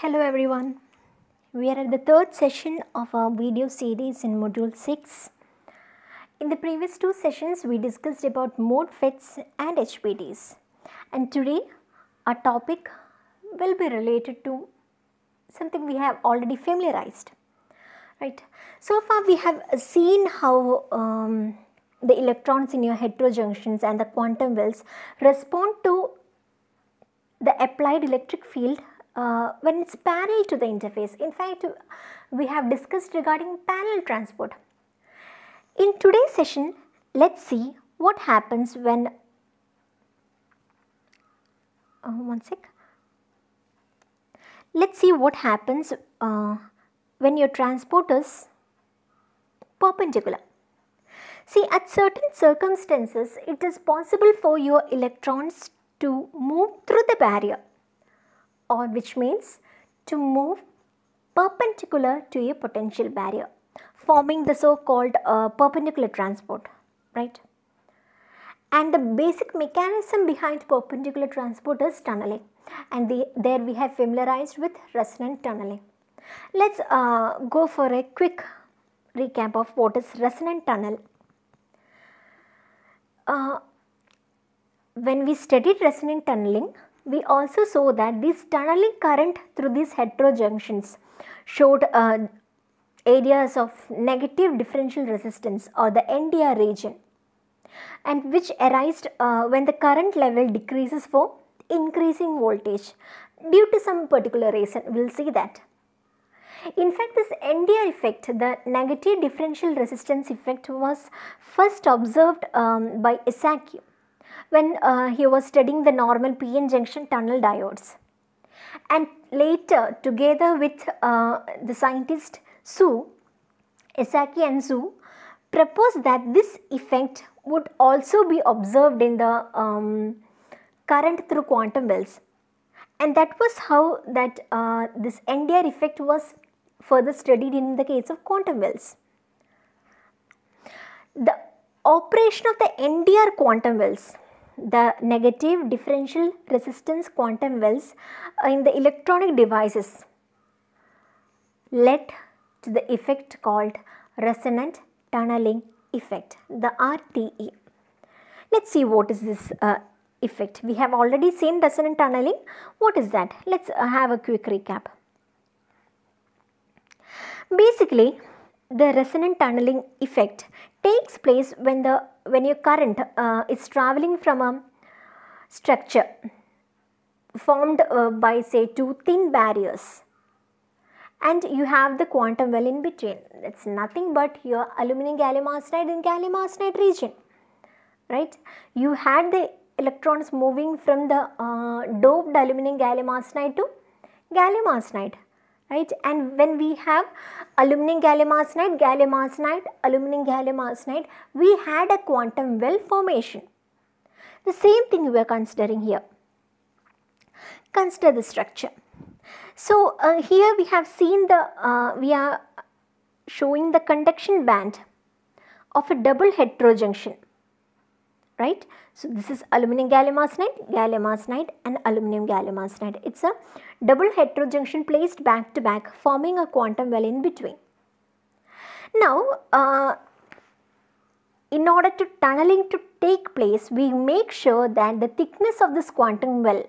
Hello everyone. We are at the third session of our video series in module 6. In the previous two sessions we discussed about MODFETs and HBTs and today our topic will be related to something we have already familiarized. Right. So far we have seen how um, the electrons in your heterojunctions and the quantum wells respond to the applied electric field uh, when it's parallel to the interface. In fact, we have discussed regarding parallel transport. In today's session, let's see what happens when, uh, one sec. Let's see what happens uh, when your transport is perpendicular. See, at certain circumstances, it is possible for your electrons to move through the barrier or which means to move perpendicular to a potential barrier forming the so called uh, perpendicular transport right? And the basic mechanism behind perpendicular transport is tunneling. And the, there we have familiarized with resonant tunneling. Let's uh, go for a quick recap of what is resonant tunnel. Uh, when we studied resonant tunneling we also saw that this tunneling current through these heterojunctions showed uh, areas of negative differential resistance or the NDR region and which arised uh, when the current level decreases for increasing voltage due to some particular reason. We will see that. In fact, this NDR effect, the negative differential resistance effect was first observed um, by Esaki when uh, he was studying the normal PN junction tunnel diodes. And later, together with uh, the scientist Tsu, Esaki and Tsu, proposed that this effect would also be observed in the um, current through quantum wells. And that was how that uh, this NDR effect was further studied in the case of quantum wells. The operation of the NDR quantum wells the negative differential resistance quantum wells in the electronic devices led to the effect called resonant tunneling effect, the RTE. Let's see what is this uh, effect. We have already seen resonant tunneling. What is that? Let's uh, have a quick recap. Basically, the resonant tunneling effect takes place when the when your current uh, is traveling from a structure formed uh, by say two thin barriers. And you have the quantum well in between. It's nothing but your aluminum gallium arsenide and gallium arsenide region right? You had the electrons moving from the uh, doped aluminum gallium arsenide to gallium arsenide right? And when we have aluminum gallium arsenide gallium arsenide aluminum gallium arsenide we had a quantum well formation. The same thing we are considering here. Consider the structure. So uh, here we have seen the uh, we are showing the conduction band of a double heterojunction right so this is aluminum gallium arsenide gallium arsenide and aluminum gallium arsenide it's a double heterojunction placed back to back forming a quantum well in between. Now, uh, in order to tunneling to take place, we make sure that the thickness of this quantum well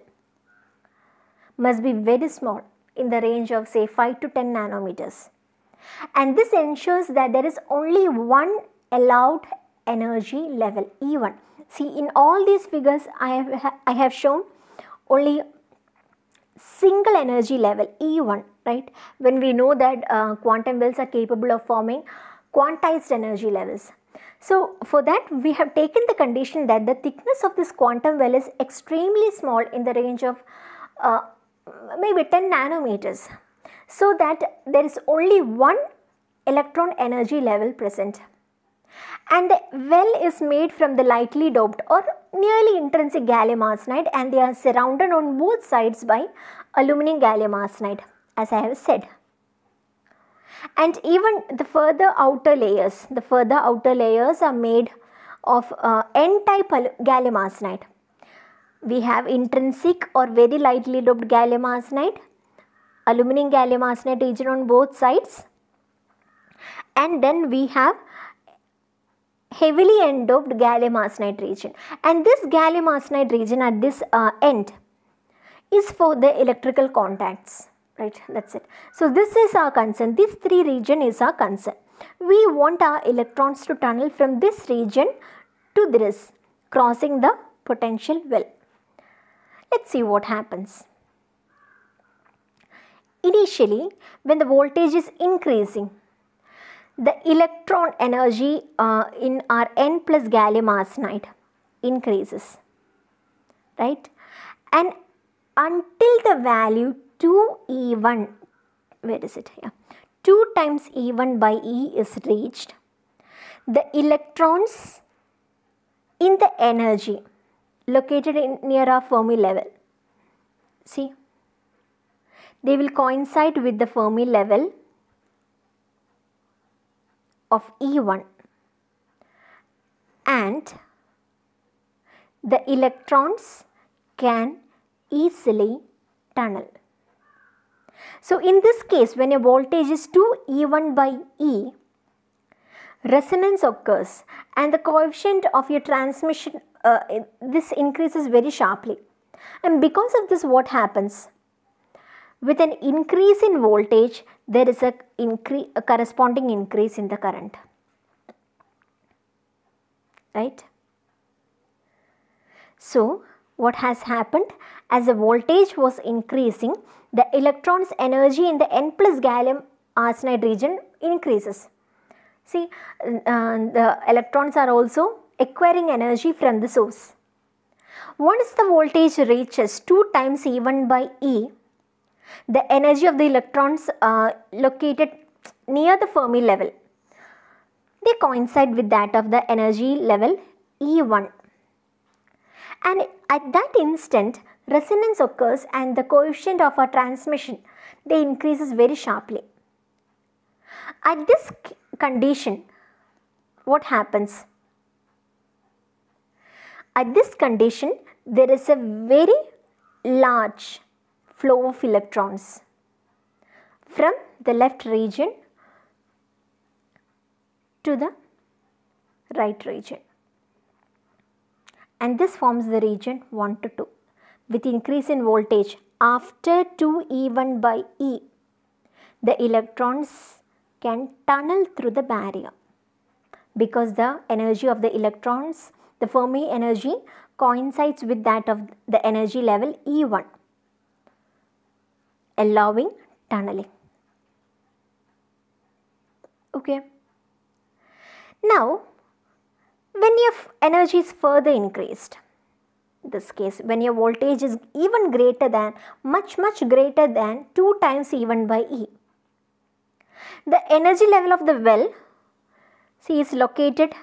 must be very small in the range of say 5 to 10 nanometers. And this ensures that there is only one allowed energy level E1. See in all these figures I have, I have shown only single energy level E1 right? When we know that uh, quantum wells are capable of forming quantized energy levels. So for that we have taken the condition that the thickness of this quantum well is extremely small in the range of uh, maybe 10 nanometers. So that there is only one electron energy level present and the well is made from the lightly doped or nearly intrinsic gallium arsenide and they are surrounded on both sides by aluminum gallium arsenide as I have said. And even the further outer layers, the further outer layers are made of uh, n-type gallium arsenide. We have intrinsic or very lightly doped gallium arsenide aluminum gallium arsenide region on both sides and then we have heavily n-doped gallium arsenide region. And this gallium arsenide region at this uh, end is for the electrical contacts right? That's it. So this is our concern. This three region is our concern. We want our electrons to tunnel from this region to this crossing the potential well. Let's see what happens. Initially when the voltage is increasing the electron energy uh, in our n plus gallium arsenide increases right? And until the value 2e1 where is it yeah 2 times e1 by e is reached. The electrons in the energy located in near our fermi level see? They will coincide with the fermi level of E1 and the electrons can easily tunnel. So, in this case when a voltage is 2 E1 by E, resonance occurs and the coefficient of your transmission uh, this increases very sharply and because of this what happens with an increase in voltage there is a, increase, a corresponding increase in the current. Right? So what has happened? As the voltage was increasing the electrons energy in the n plus gallium arsenide region increases. See uh, the electrons are also acquiring energy from the source. Once the voltage reaches 2 times E1 by E the energy of the electrons uh, located near the Fermi level. They coincide with that of the energy level E1. And at that instant, resonance occurs and the coefficient of our transmission, they increases very sharply. At this condition, what happens? At this condition, there is a very large flow of electrons. From the left region to the right region. And this forms the region 1 to 2 with increase in voltage after 2 E1 by E. The electrons can tunnel through the barrier because the energy of the electrons the Fermi energy coincides with that of the energy level E1 allowing tunneling. Okay. Now, when your energy is further increased, this case when your voltage is even greater than much much greater than 2 times E1 by E. The energy level of the well see is located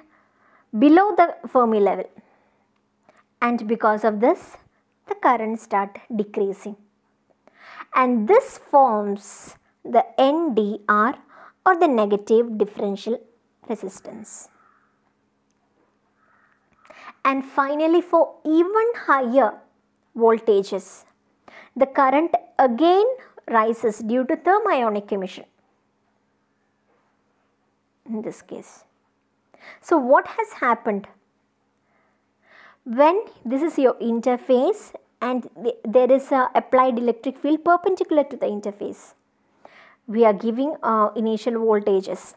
below the Fermi level and because of this the current start decreasing and this forms the NDR or the negative differential resistance. And finally for even higher voltages, the current again rises due to thermionic emission in this case. So what has happened? When this is your interface and there is a applied electric field perpendicular to the interface. We are giving uh, initial voltages.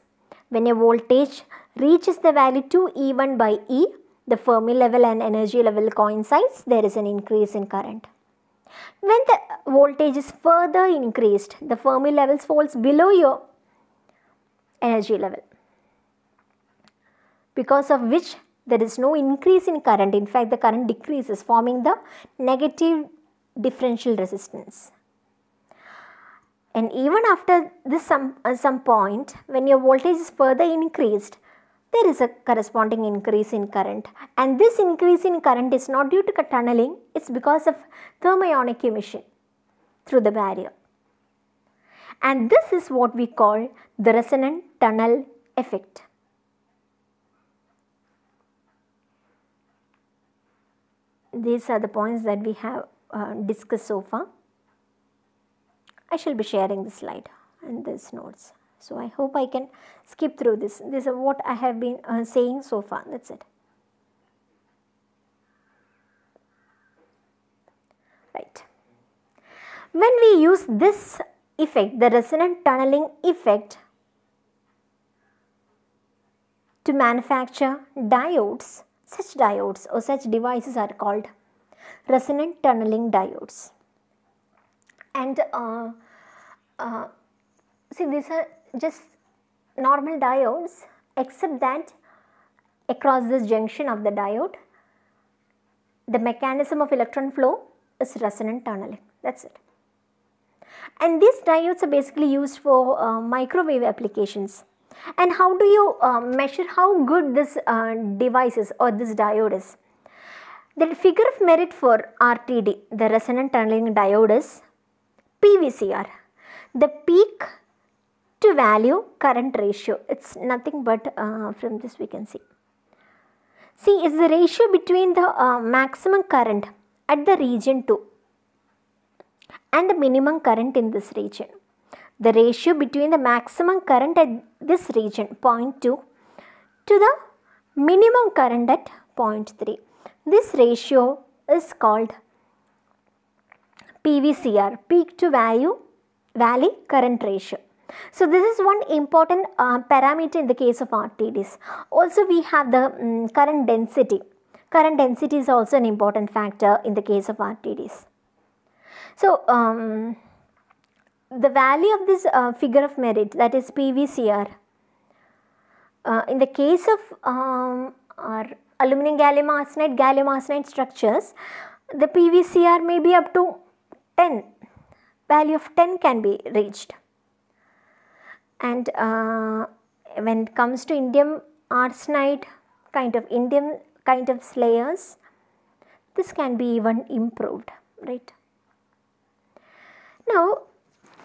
When a voltage reaches the value 2 E1 by E, the Fermi level and energy level coincides, there is an increase in current. When the voltage is further increased, the Fermi levels falls below your energy level because of which there is no increase in current. In fact, the current decreases forming the negative differential resistance. And even after this some, uh, some point, when your voltage is further increased, there is a corresponding increase in current. And this increase in current is not due to tunneling, it is because of thermionic emission through the barrier. And this is what we call the resonant tunnel effect. These are the points that we have uh, discussed so far. I shall be sharing the slide and these notes. So I hope I can skip through this. This is what I have been uh, saying so far. That's it. Right. When we use this effect, the resonant tunneling effect to manufacture diodes, such diodes or such devices are called resonant tunneling diodes. And uh, uh, see these are just normal diodes except that across this junction of the diode the mechanism of electron flow is resonant tunneling. That's it. And these diodes are basically used for uh, microwave applications and how do you uh, measure how good this uh, device is or this diode is the figure of merit for RTD the resonant tunneling diode is PVCR the peak to valley current ratio. It's nothing but uh, from this we can see. See, it's the ratio between the uh, maximum current at the region 2 and the minimum current in this region. The ratio between the maximum current at this region 0.2 to the minimum current at 0.3. This ratio is called PVCR, peak to value valley current ratio. So this is one important uh, parameter in the case of RTDs. Also we have the um, current density. Current density is also an important factor in the case of RTDs. So um, the value of this uh, figure of merit that is PVCR uh, in the case of um, our aluminum gallium arsenide, gallium arsenide structures, the PVCR may be up to 10, value of 10 can be reached. And uh, when it comes to indium arsenide kind of indium kind of layers this can be even improved right? Now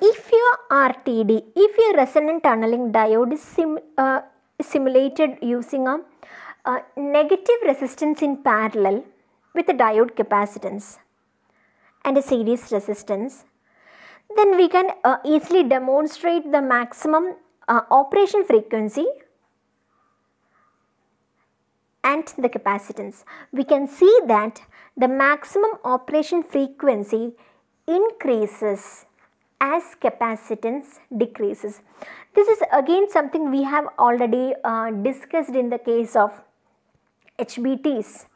if your rtd if your resonant tunneling diode is sim, uh, simulated using a, a negative resistance in parallel with a diode capacitance and a series resistance then we can uh, easily demonstrate the maximum uh, operation frequency and the capacitance. We can see that the maximum operation frequency increases as capacitance decreases. This is again something we have already uh, discussed in the case of HBTs,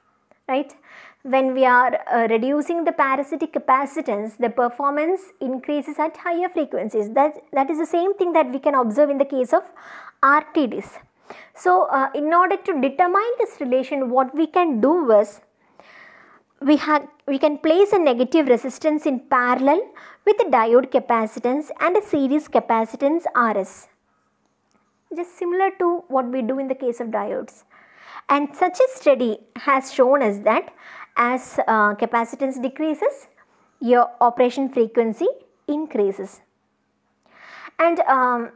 right? when we are uh, reducing the parasitic capacitance, the performance increases at higher frequencies. That, that is the same thing that we can observe in the case of RTDs. So, uh, in order to determine this relation, what we can do is, we, have, we can place a negative resistance in parallel with a diode capacitance and a series capacitance RS. Just similar to what we do in the case of diodes. And such a study has shown us that as uh, capacitance decreases, your operation frequency increases. And um,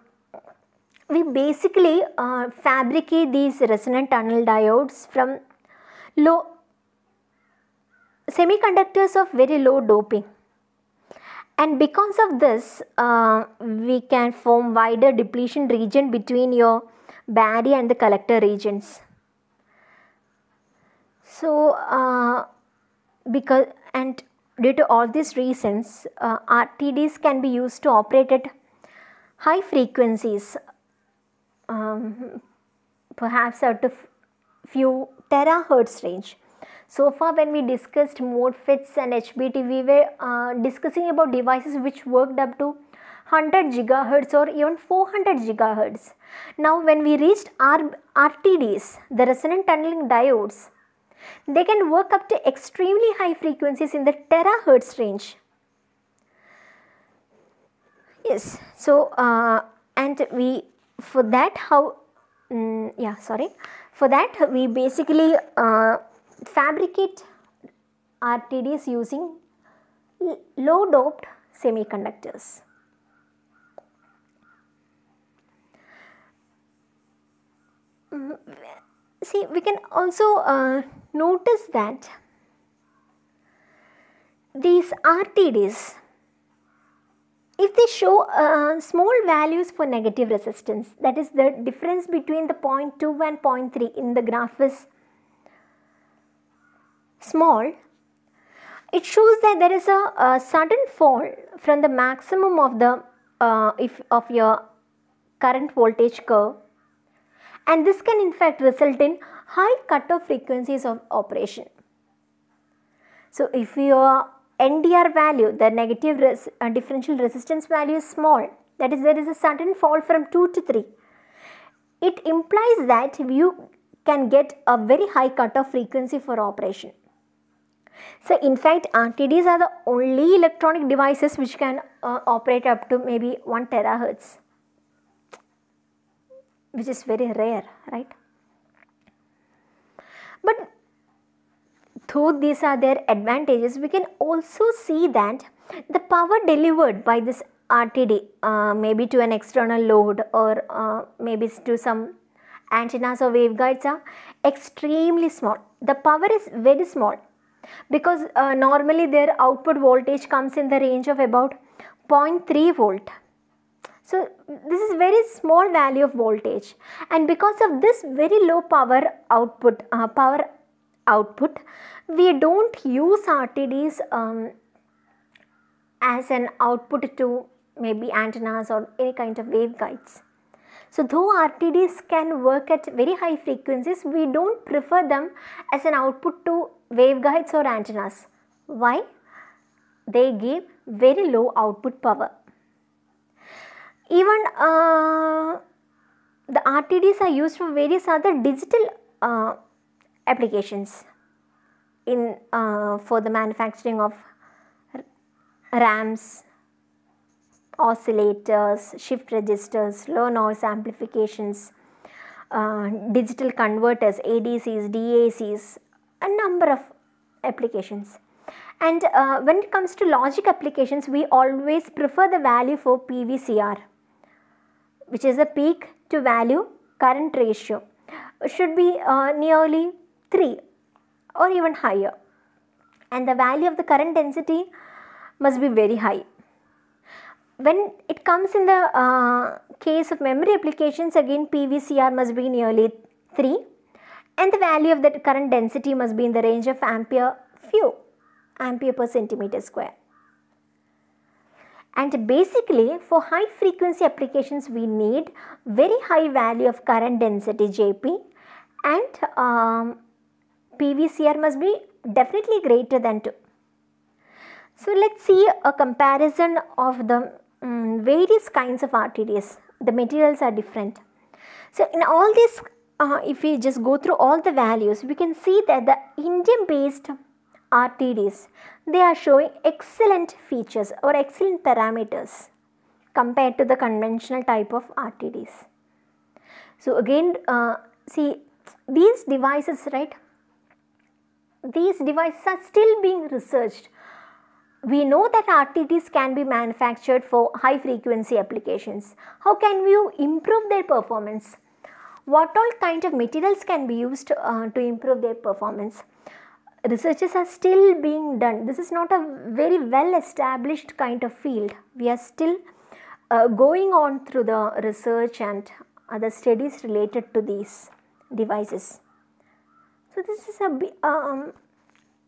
we basically uh, fabricate these resonant tunnel diodes from low semiconductors of very low doping. And because of this, uh, we can form wider depletion region between your barrier and the collector regions. So, uh, because and due to all these reasons, uh, RTDs can be used to operate at high frequencies, um, perhaps out of few terahertz range. So far when we discussed MOSFETs and HBT, we were uh, discussing about devices which worked up to 100 gigahertz or even 400 gigahertz. Now when we reached R RTDs, the resonant tunneling diodes, they can work up to extremely high frequencies in the terahertz range. Yes, so uh, and we for that how um, yeah sorry for that we basically uh, fabricate RTDs using low doped semiconductors. Mm, see we can also uh, notice that these RTDs if they show uh, small values for negative resistance, that is the difference between the 0.2 and 0.3 in the graph is small, it shows that there is a, a sudden fall from the maximum of the uh, if of your current voltage curve and this can in fact result in high cutoff frequencies of operation. So if your NDR value, the negative res, uh, differential resistance value is small, that is there is a sudden fall from 2 to 3, it implies that you can get a very high cutoff frequency for operation. So in fact RTDs are the only electronic devices which can uh, operate up to maybe 1 terahertz which is very rare right. But though these are their advantages we can also see that the power delivered by this RTD uh, maybe to an external load or uh, maybe to some antennas or waveguides are extremely small. The power is very small because uh, normally their output voltage comes in the range of about 0.3 volt. So this is very small value of voltage and because of this very low power output, uh, power output, we don't use RTDs um, as an output to maybe antennas or any kind of waveguides. So though RTDs can work at very high frequencies, we don't prefer them as an output to waveguides or antennas. Why? They give very low output power. Even uh, the RTDs are used for various other digital uh, applications in uh, for the manufacturing of RAMs, oscillators, shift registers, low noise amplifications, uh, digital converters, ADCs, DACs, a number of applications. And uh, when it comes to logic applications, we always prefer the value for PVCR, which is a peak to valley current ratio, should be uh, nearly 3 or even higher. And the value of the current density must be very high when it comes in the uh, case of memory applications again PVCR must be nearly 3 and the value of the current density must be in the range of ampere few ampere per centimeter square. And basically for high frequency applications we need very high value of current density JP and um, PVCR must be definitely greater than 2. So let's see a comparison of the um, various kinds of RTDs. The materials are different. So in all this, uh, if we just go through all the values, we can see that the indium-based RTDs, they are showing excellent features or excellent parameters compared to the conventional type of RTDs. So again, uh, see these devices, right? These devices are still being researched we know that RTDs can be manufactured for high frequency applications. How can we improve their performance? What all kind of materials can be used uh, to improve their performance? Researches are still being done. This is not a very well established kind of field. We are still uh, going on through the research and other studies related to these devices. So this is a um,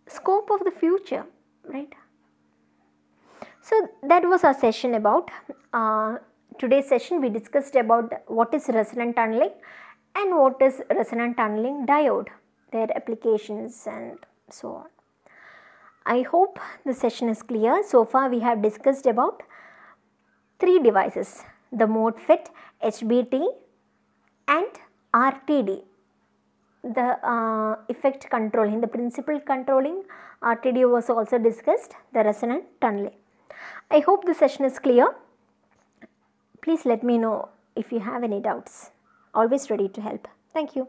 scope of the future, right? So that was our session about uh, today's session we discussed about what is resonant tunneling and what is resonant tunneling diode, their applications and so on. I hope the session is clear. So far we have discussed about three devices the MOSFET, HBT and RTD the uh, effect controlling the principal controlling RTD was also discussed the resonant tunneling. I hope the session is clear. Please let me know if you have any doubts. Always ready to help. Thank you.